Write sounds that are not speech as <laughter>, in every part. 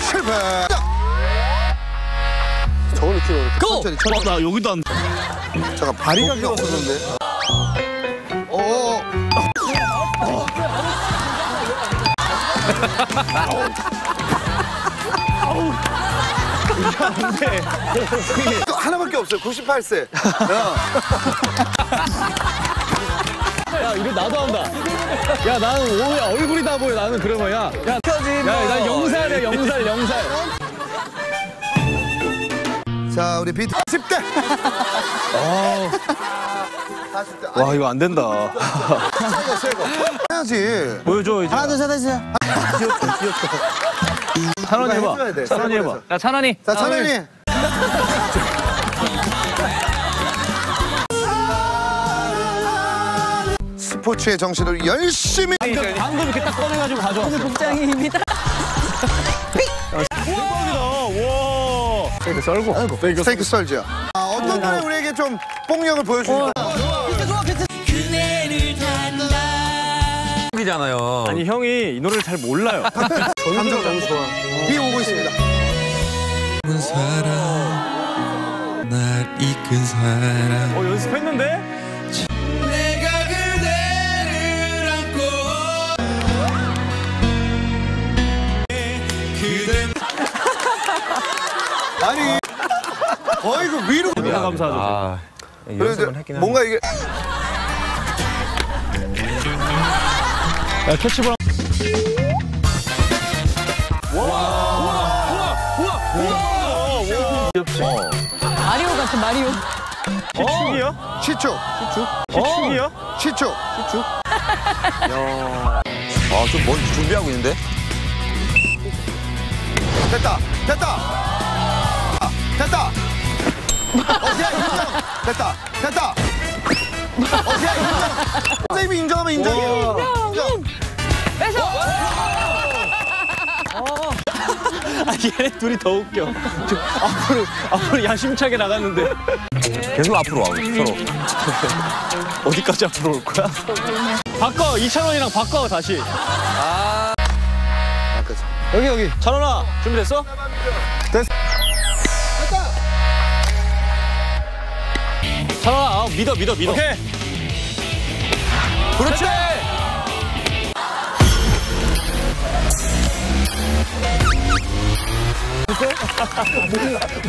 실패. 저걸 키로 고! 천천히 천천히. 나 여기도 안 잠깐 다리가 길었었는데. 오. 또 하나밖에 없어요. 98세. 야 이거 나도 한다. 야 나는 오, 야, 얼굴이 다 보여 나는 그러면 야. 야, 야, 나 영살이야 영살 영살. 자, 우리 비트 10대. 40대. 와 이거 안 된다. 새거, <laughs> 새거. 해야지. 보여줘 이제. 하나, 둘, 셋, 넷. 찬원이 해봐. 해줘야 돼. 찬원이 해봐. 야 찬원이. 자, 찬원이. 스포츠의 정신을 열심히 방금 이렇게 딱 꺼내가지고 가져왔어. 복장입니다. 대박이다. 와. 이렇게 썰고. 스테이크 썰죠. 아, 어떤 분이 우리에게 좀 폭력을 보여주니까 이잖아요. 아니 형이 이 노래를 잘 몰라요. <laughs> 감정 너무 좋아. 비 오고 있습니다. 사람 날 이끈 사람 어 연습했는데? 감사하죠. 아. 그래서 뭔가 이게 야 캐치볼. 마리오 같은 마리오. 시축이요? 시초, 시축이요? 시초. 아좀 뭔 준비하고 있는데? 됐다, 됐다. 아. 오케이 인정. 됐다, 됐다. 오케이 인정. 선생님이 인정하면 인정이에요. 인정. 아 얘네 둘이 더 웃겨. 저 앞으로 앞으로 야심차게 나갔는데 계속 앞으로 와 서로. 어디까지 앞으로 올 거야? 바꿔 이찬원이랑 바꿔 다시. 여기 여기 찬원아 준비됐어? 됐어. 찬원아 아, 믿어 믿어 믿어. 오케이. 그렇지.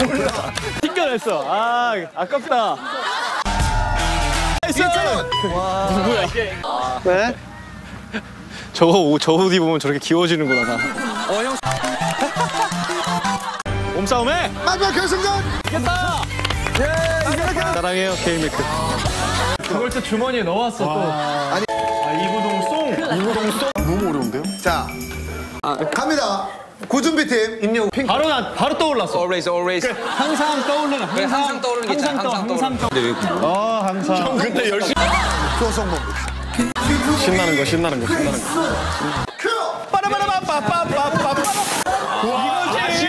몰라. 튕겨냈어. 아 아깝다. 이찬원. 누구야 이게? 네. 저거 옷- 저옷 입으면 저렇게 귀여워지는구나 다. 어 형. 몸싸움해. 마지막 결승전. 이겼다. 사랑해요 케이밀크. 그걸 또 주머니에 넣어왔어 또. 아니. 아 이구동 송. 이구동 송. 너무 어려운데요? 자, 갑니다. 고준비 팀. 임영. 바로 나 바로 떠올랐어. Always, always. 항상 떠오르는 항상, 항상 떠오르는 게 있잖아, 떠, 항상 항상 떠. 근데 왜아 항상. 형 근데 열심히. 조성모입니다. 신나는 거 신나는 거 신나는 거. 큐. 빠라바라바빠빠빠빠. 이거지.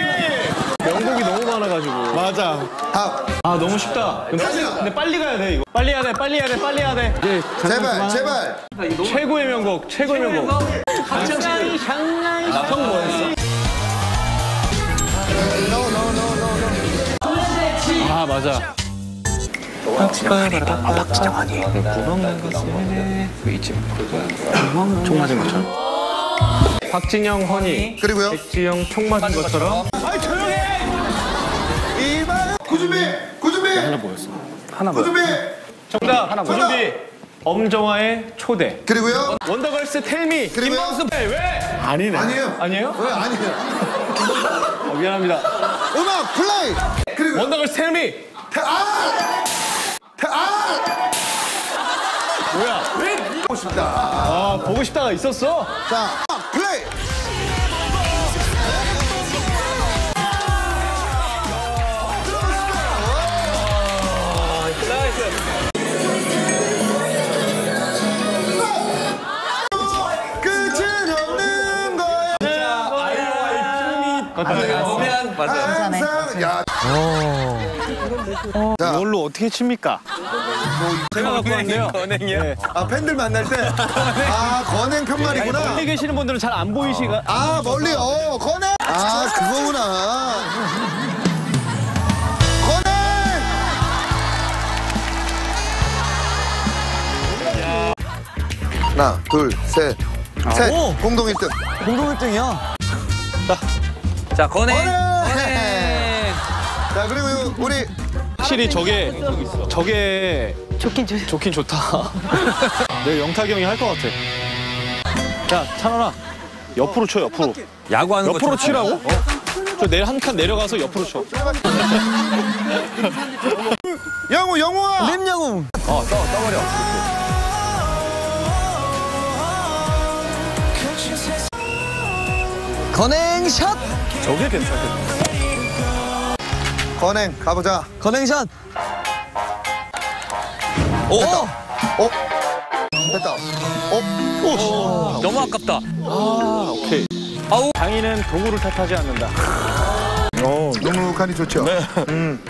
명곡이 너무 많아 가지고. 맞아. 다음. 아 너무 쉽다. 빨리, 근데 빨리 가야 돼 이거. 빨리 해야 돼, 빨리 해야 돼, 빨리 해야 돼. 이제 제발, 제발. 최고의 명곡, 최고의 명곡. 향나이, 향나이. 형 뭐였어? 아 맞아. 총 맞은 것처럼. 박진영 허니. 그리고요. 백지영 총 맞은 것처럼. 아이 조용해. 이만. 고준비. 고준비. 하나 보였어. 하나 보였어. 고준비. 정답 하나 고준비. 엄정화의 초대. 그리고요. 원더걸스 텔미. 그리고요. 김광수 왜? 아니네. 아니에요. 아니에요? 왜 아니에요? 어, 미안합니다. 음악 플레이. 그리고 원더걸스 텔미. 태- 아. 태- 아. 뭐야? 왜? 보고 싶다. 아 보고 싶다가 있었어. 자, 플레이. 아이오아이 보면 맞아. 항상 야 자, 이걸로 어떻게 칩니까? 제가 갖고 왔는데요. 건행이요? 아 팬들 만날 때. <laughs> 아 건행 편말이구나. 멀리 계시는 분들은 잘 안 보이시가. 아 멀리 어 건행. 아 그거구나. 건행. 하나 둘 셋. 셋. 오! 공동 1등. 공동 1등이야. 자, 건행. 건행. 자 그리고 우리 확실히 저게 저게 좋긴 좋. 좋긴 좋다. <laughs> 내가 영탁이 형이 할 것 같아. 야 찬원아 옆으로 쳐 옆으로. 야구하는 거. 옆으로 치라고? 저 내일 한 칸 내려가서 옆으로 쳐. <laughs> 영우 영우아. 램야구. 어, 떠, 떠버려. 건행샷. 저게 괜찮겠다. 건행 가보자. 건행샷. 오, 어? 됐다. 어? 너무 아깝다. 아 오케이. 아우. 장인은 도구를 탓하지 않는다. 어, 눅눅하니 좋죠. 음.